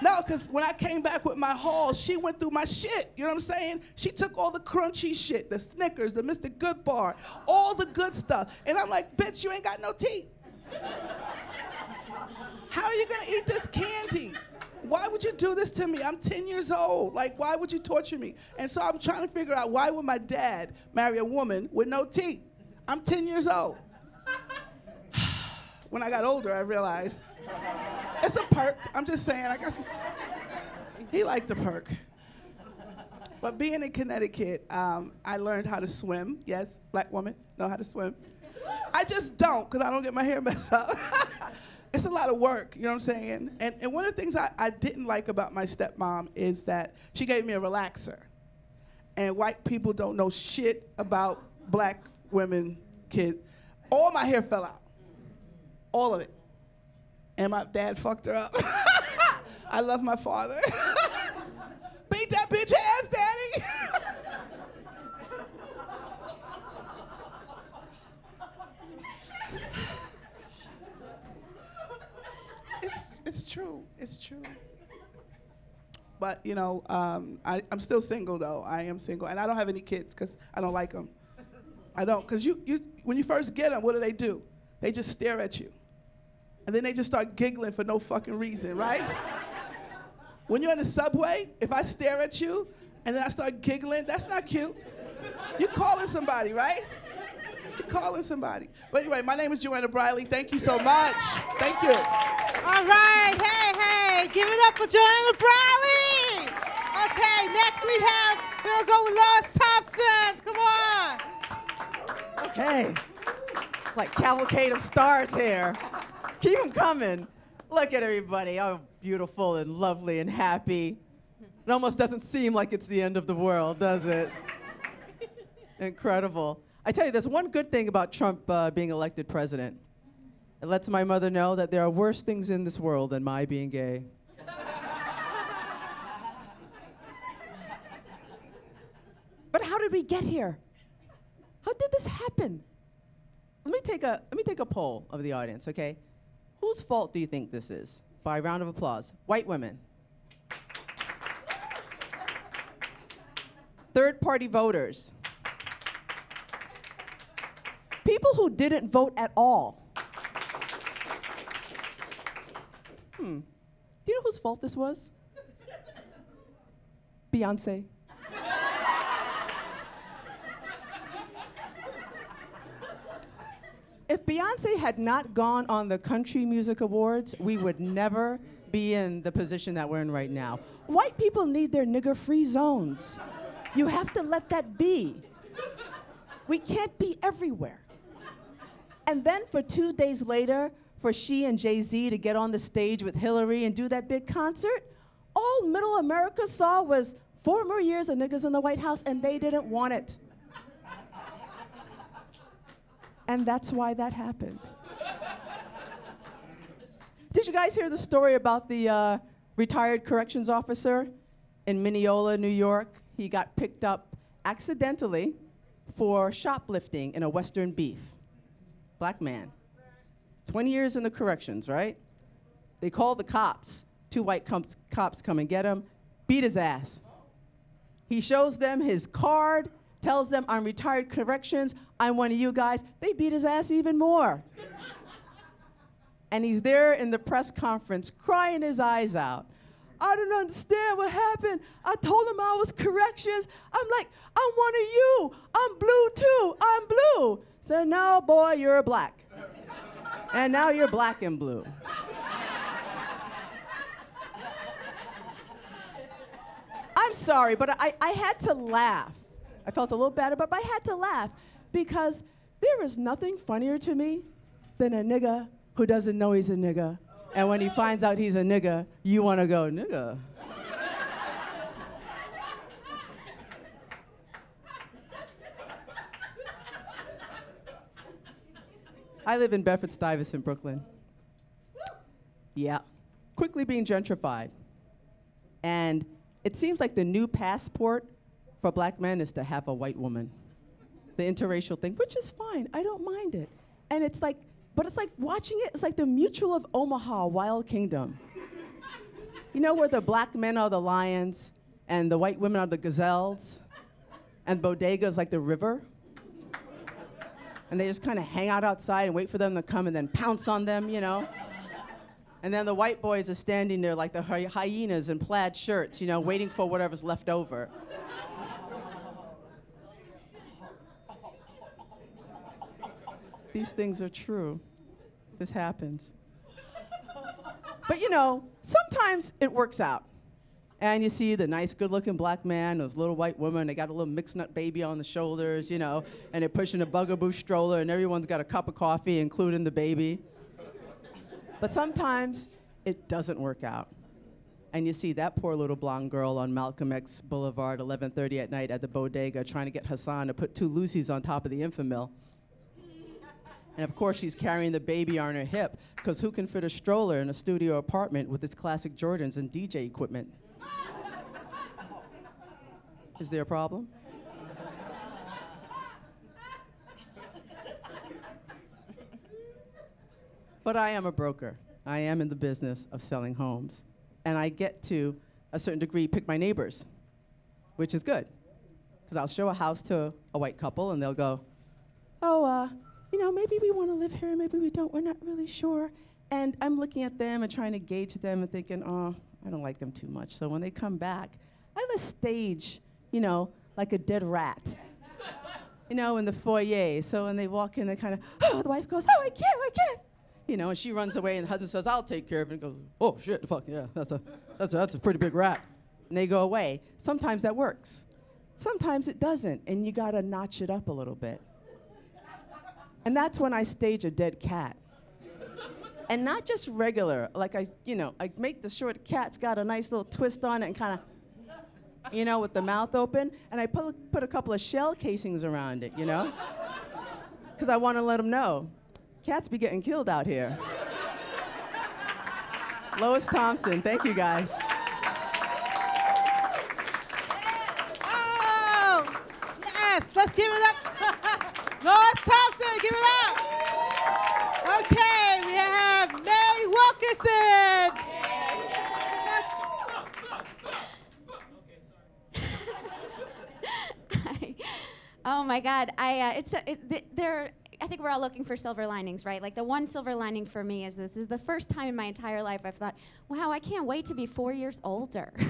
No, because when I came back with my haul, she went through my shit. You know what I'm saying? She took all the crunchy shit, the Snickers, the Mr. Good Bar, all the good stuff. And I'm like, bitch, you ain't got no teeth. How are you gonna eat this candy? Why would you do this to me? I'm 10 years old. Like, why would you torture me? And so I'm trying to figure out why would my dad marry a woman with no teeth? I'm 10 years old. When I got older, I realized it's a perk. I'm just saying, I guess he liked the perk. But being in Connecticut, um, I learned how to swim. Yes, black woman know how to swim. I just don't, because I don't get my hair messed up. it's a lot of work, you know what I'm saying? And, and one of the things I, I didn't like about my stepmom is that she gave me a relaxer. And white people don't know shit about black women, kids. All my hair fell out. All of it. And my dad fucked her up. I love my father. Beat that bitch ass, daddy. it's, it's true. It's true. But, you know, um, I, I'm still single, though. I am single. And I don't have any kids because I don't like them. I don't. Because you, you, when you first get them, what do they do? They just stare at you. And then they just start giggling for no fucking reason, right? when you're in the subway, if I stare at you and then I start giggling, that's not cute. You're calling somebody, right? You're calling somebody. But anyway, my name is Joanna Briley. Thank you so much. Thank you. All right, hey, hey, give it up for Joanna Briley. Okay, next we have, we'll go with Lois Thompson. Come on. Okay. Like cavalcade of stars here. Keep them coming. Look at everybody. Oh, beautiful and lovely and happy. It almost doesn't seem like it's the end of the world, does it? Incredible. I tell you, there's one good thing about Trump uh, being elected president. It lets my mother know that there are worse things in this world than my being gay. but how did we get here? How did this happen? Let me take a let me take a poll of the audience, okay? Whose fault do you think this is? By a round of applause. White women. Third party voters. People who didn't vote at all. Hmm. Do you know whose fault this was? Beyonce. If Beyonce had not gone on the Country Music Awards, we would never be in the position that we're in right now. White people need their nigger free zones. You have to let that be. We can't be everywhere. And then for two days later, for she and Jay Z to get on the stage with Hillary and do that big concert, all middle America saw was four more years of niggas in the White House, and they didn't want it. And that's why that happened. Did you guys hear the story about the uh, retired corrections officer in Mineola, New York? He got picked up accidentally for shoplifting in a Western beef. Black man. 20 years in the corrections, right? They called the cops. Two white cops, cops come and get him, beat his ass. He shows them his card, tells them, I'm retired corrections, I'm one of you guys. They beat his ass even more. and he's there in the press conference crying his eyes out. I don't understand what happened. I told him I was corrections. I'm like, I'm one of you. I'm blue too. I'm blue. Said, no, boy, you're black. and now you're black and blue. I'm sorry, but I, I had to laugh. I felt a little bad about but I had to laugh because there is nothing funnier to me than a nigga who doesn't know he's a nigga. And when he finds out he's a nigga, you want to go, nigga. I live in Bedford Stuyvesant, Brooklyn. Yeah. Quickly being gentrified. And it seems like the new passport for black men is to have a white woman. The interracial thing, which is fine. I don't mind it. And it's like, but it's like watching it, it's like the Mutual of Omaha, Wild Kingdom. You know where the black men are the lions and the white women are the gazelles? And bodega is like the river? And they just kind of hang out outside and wait for them to come and then pounce on them, you know? And then the white boys are standing there like the hy- hyenas in plaid shirts, you know, waiting for whatever's left over. These things are true. This happens. But you know, sometimes it works out. And you see the nice, good looking black man, those little white woman, they got a little mixed nut baby on the shoulders, you know, and they're pushing a bugaboo stroller, and everyone's got a cup of coffee, including the baby. But sometimes it doesn't work out. And you see that poor little blonde girl on Malcolm X Boulevard, 11:30 at night at the bodega, trying to get Hassan to put two Lucy's on top of the Enfamil. And of course, she's carrying the baby on her hip, because who can fit a stroller in a studio apartment with its classic Jordans and DJ equipment? Is there a problem? But I am a broker. I am in the business of selling homes. And I get to a certain degree pick my neighbors, which is good. Because I'll show a house to a white couple and they'll go, oh, uh, you know, maybe we want to live here, maybe we don't, we're not really sure. And I'm looking at them and trying to gauge them and thinking, oh, I don't like them too much. So when they come back, I have a stage, you know, like a dead rat, you know, in the foyer. So when they walk in, they kind of, oh, the wife goes, oh, I can't, I can't. You know, and she runs away, and the husband says, I'll take care of it. And goes, oh, shit, fuck, yeah, that's a, that's a, that's a pretty big rat. And they go away. Sometimes that works. Sometimes it doesn't, and you gotta notch it up a little bit. And that's when I stage a dead cat. And not just regular, like I, you know, I make the the cat's got a nice little twist on it and kind of, you know, with the mouth open. And I put, put a couple of shell casings around it, you know? Because I want to let them know cats be getting killed out here. Lois Thompson, thank you guys. Oh, yes, let's give it up. Lois give it up. Okay, we have May Wilkerson. Oh my God! I uh, it's a, it, there. I think we're all looking for silver linings, right? Like the one silver lining for me is this is the first time in my entire life I've thought, "Wow, I can't wait to be four years older."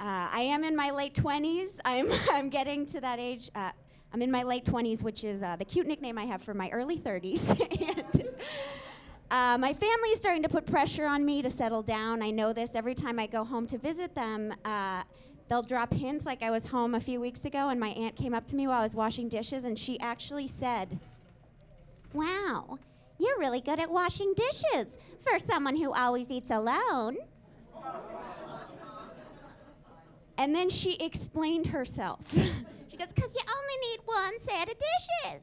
Uh, I am in my late 20s. I'm, I'm getting to that age. Uh, I'm in my late 20s, which is uh, the cute nickname I have for my early 30s. and, uh, my family is starting to put pressure on me to settle down. I know this every time I go home to visit them. Uh, they'll drop hints like I was home a few weeks ago, and my aunt came up to me while I was washing dishes, and she actually said, Wow, you're really good at washing dishes for someone who always eats alone. And then she explained herself. she goes, Because you only need one set of dishes.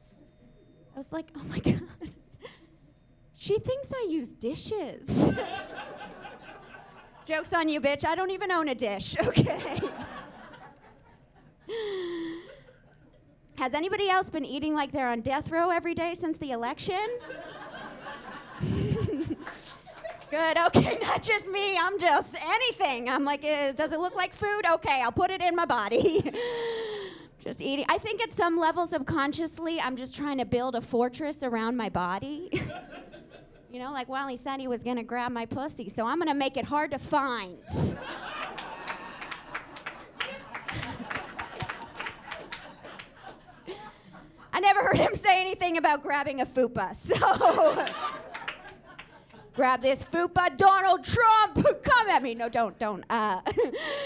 I was like, Oh my God. She thinks I use dishes. Joke's on you, bitch. I don't even own a dish, okay? Has anybody else been eating like they're on death row every day since the election? Good, okay, not just me. I'm just anything. I'm like, eh, does it look like food? Okay, I'll put it in my body. just eating. I think at some level, subconsciously, I'm just trying to build a fortress around my body. You know, like Wally said he was gonna grab my pussy, so I'm gonna make it hard to find. I never heard him say anything about grabbing a fupa, so. grab this fupa, Donald Trump, come at me. No, don't, don't. Uh,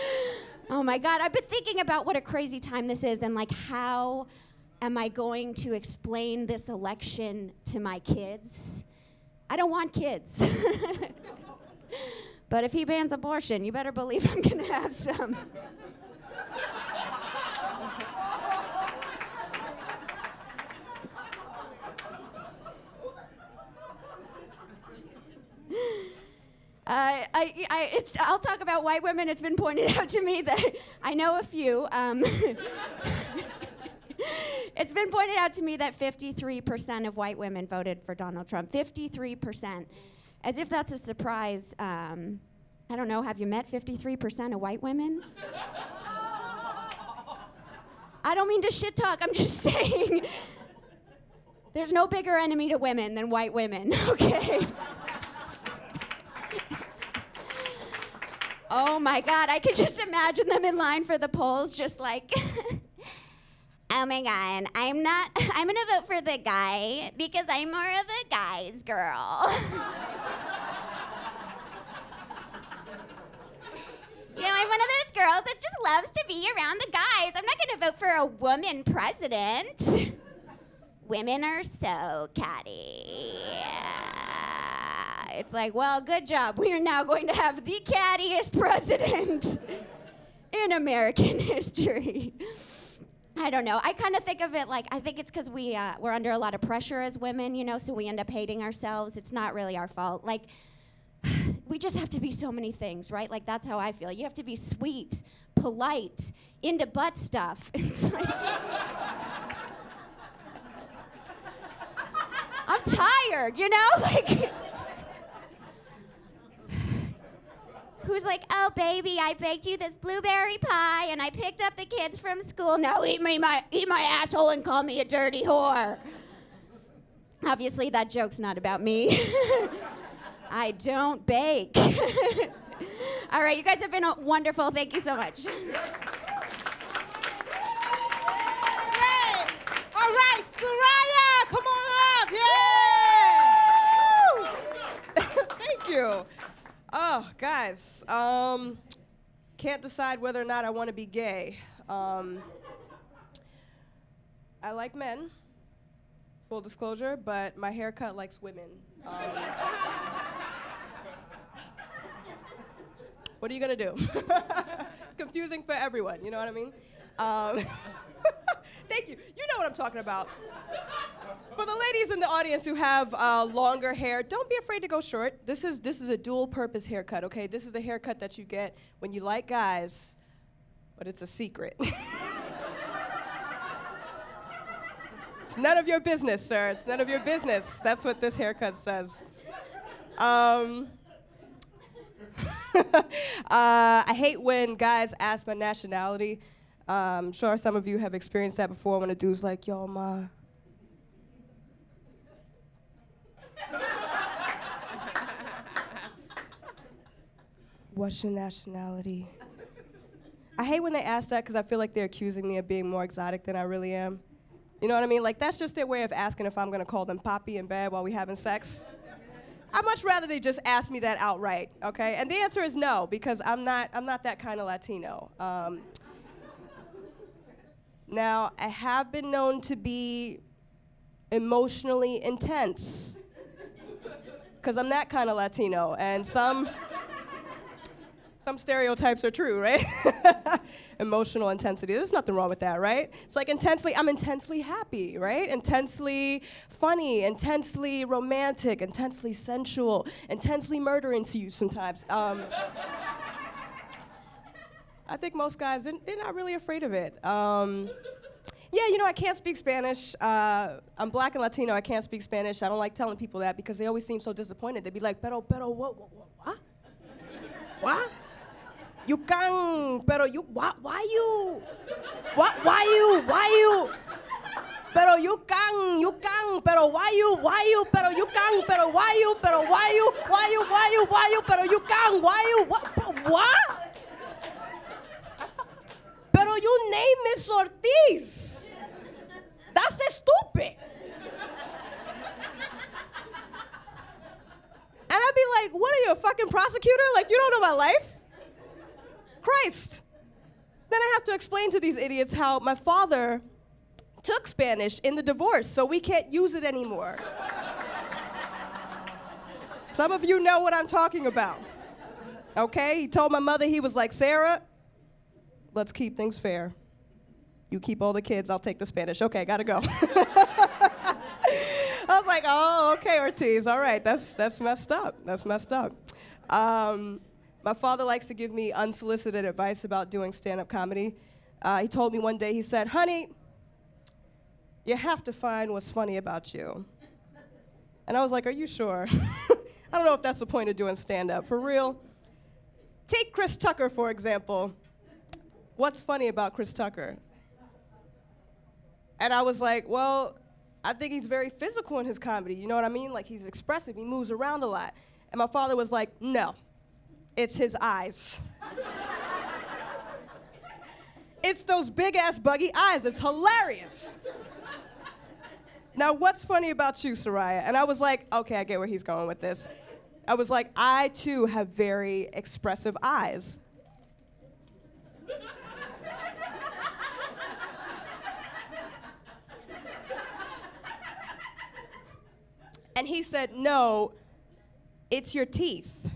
oh my God, I've been thinking about what a crazy time this is and like how am I going to explain this election to my kids? I don't want kids. but if he bans abortion, you better believe I'm gonna have some. Uh, I, I, it's, I'll talk about white women. It's been pointed out to me that I know a few. Um, it's been pointed out to me that 53% of white women voted for Donald Trump. 53%. As if that's a surprise. Um, I don't know, have you met 53% of white women? I don't mean to shit talk, I'm just saying. There's no bigger enemy to women than white women, okay? Oh my God, I could just imagine them in line for the polls, just like, oh my God, I'm not, I'm gonna vote for the guy because I'm more of a guy's girl. You know, I'm one of those girls that just loves to be around the guys. I'm not to vote for a woman president. Women are so catty. It's like, well, good job. We are now going to have the cattiest president in American history. I don't know. I kind of think of it like I think it's because we uh, we're under a lot of pressure as women, you know, so we end up hating ourselves. It's not really our fault. Like we just have to be so many things, right? Like that's how I feel. You have to be sweet, polite, into butt stuff. It's like I'm tired, you know? Like who's like, "Oh baby, I baked you this blueberry pie and I picked up the kids from school. Now eat me my eat my asshole and call me a dirty whore." Obviously that joke's not about me. I don't bake. All right, you guys have been wonderful. Thank you so much. All right, Suraiyah, come on up. Yeah! Thank you. Oh, guys, um, can't decide whether or not I want to be gay. Um, I like men, full disclosure, but my haircut likes women. Um, what are you gonna do? it's confusing for everyone. You know what I mean? Thank you. You know what I'm talking about. For the ladies in the audience who have uh, longer hair, don't be afraid to go short. This is this is a dual-purpose haircut. Okay, this is the haircut that you get when you like guys, but it's a secret. it's none of your business, sir. It's none of your business. That's what this haircut says. Um, uh, I hate when guys ask my nationality. I'm sure some of you have experienced that before when a dude's like, yo, ma. What's your nationality? I hate when they ask that because I feel like they're accusing me of being more exotic than I really am. You know what I mean? Like, that's just their way of asking if I'm gonna call them poppy in bed while we're having sex. I'd much rather they just ask me that outright, okay? And the answer is no, because I'm not, I'm not that kind of Latino. Um, now, I have been known to be emotionally intense, because I'm that kind of Latino, and some, some stereotypes are true, right? Emotional intensity. There's nothing wrong with that, right? It's like intensely, I'm intensely happy, right? Intensely funny, intensely romantic, intensely sensual, intensely murdering to you sometimes. Um, I think most guys, they're, they're not really afraid of it. Um, yeah, you know, I can't speak Spanish. Uh, I'm black and Latino. I can't speak Spanish. I don't like telling people that because they always seem so disappointed. They'd be like, pero, pero, what, what, what, what? You can, pero you, why, why you? What, why you, why you? Pero you can, you can, pero why you, why you, pero you can, pero why you, pero why you, why you, why you, why you, pero you can, why you, what, what? Pero you name is Ortiz. That's stupid. And I'd be like, what are you, a fucking prosecutor? Like, you don't know my life? Christ. Then I have to explain to these idiots how my father took Spanish in the divorce, so we can't use it anymore. Some of you know what I'm talking about. Okay? He told my mother, he was like, Sarah, let's keep things fair. You keep all the kids, I'll take the Spanish. Okay, gotta go. I was like, oh, okay, Ortiz. All right, that's that's messed up. That's messed up. Um, my father likes to give me unsolicited advice about doing stand-up comedy. Uh, he told me one day, he said, "Honey, you have to find what's funny about you." And I was like, "Are you sure?" I don't know if that's the point of doing stand-up. For real. Take Chris Tucker for example. What's funny about Chris Tucker? And I was like, well, I think he's very physical in his comedy. You know what I mean? Like he's expressive, he moves around a lot. And my father was like, no, it's his eyes. it's those big ass buggy eyes. It's hilarious. now, what's funny about you, Suraiyah? And I was like, okay, I get where he's going with this. I was like, I too have very expressive eyes. And he said, No, it's your teeth.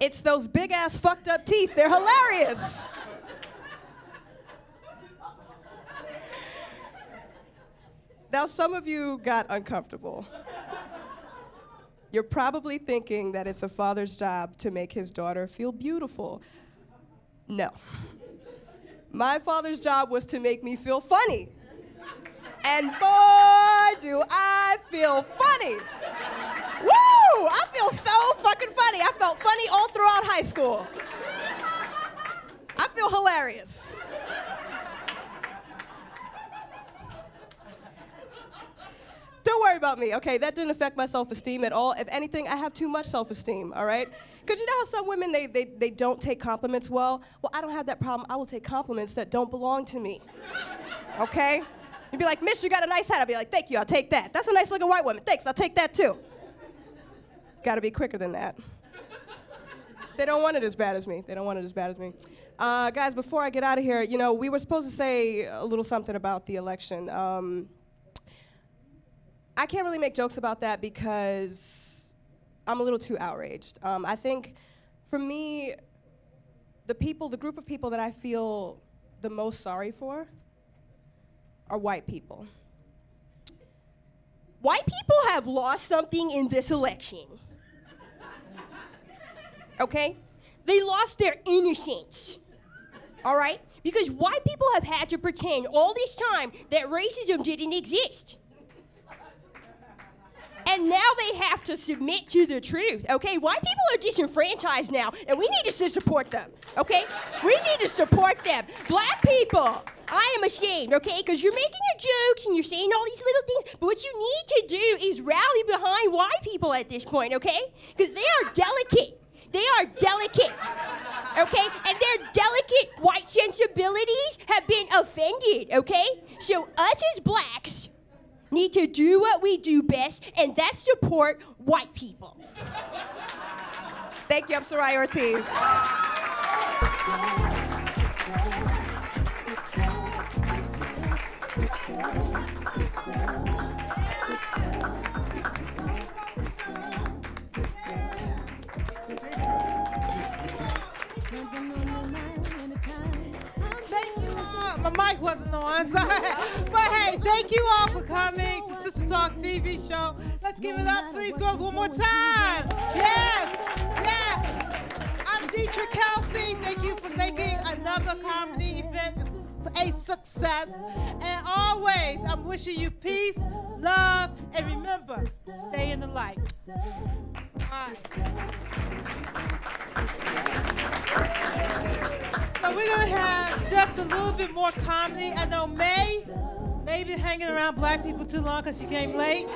It's those big ass fucked up teeth. They're hilarious. Now, some of you got uncomfortable. You're probably thinking that it's a father's job to make his daughter feel beautiful. No. My father's job was to make me feel funny. And boy, do I feel funny. Woo! I feel so fucking funny. I felt funny all throughout high school. I feel hilarious. Don't worry about me, okay? That didn't affect my self-esteem at all. If anything, I have too much self-esteem, all right? Because you know how some women, they, they, they don't take compliments well? Well, I don't have that problem. I will take compliments that don't belong to me, okay? You'd be like, Miss, you got a nice hat. I'd be like, thank you, I'll take that. That's a nice looking white woman. Thanks, I'll take that too. Gotta be quicker than that. They don't want it as bad as me. They don't want it as bad as me. Uh, guys, before I get out of here, you know, we were supposed to say a little something about the election. Um, I can't really make jokes about that because I'm a little too outraged. Um, I think for me, the people, the group of people that I feel the most sorry for are white people. White people have lost something in this election. Okay? They lost their innocence. All right? Because white people have had to pretend all this time that racism didn't exist. And now they have to submit to the truth, okay? White people are disenfranchised now, and we need to support them, okay? We need to support them. Black people, I am ashamed, okay? Because you're making your jokes and you're saying all these little things, but what you need to do is rally behind white people at this point, okay? Because they are delicate. They are delicate, okay? And their delicate white sensibilities have been offended, okay? So us as blacks, need to do what we do best, and that's support white people. Thank you, I'm Suraiyah Ortiz. My mic wasn't on, sorry. But hey, thank you all for coming to Sistah Talk TV show. Let's give it up, please, girls, one more time. Yes, yes. I'm Dietra Kelsey. Thank you for making another comedy event a success. And always, I'm wishing you peace, love, and remember, stay in the light. All right. So we're gonna have just a little bit more comedy. I know May, May been hanging around black people too long because she came late.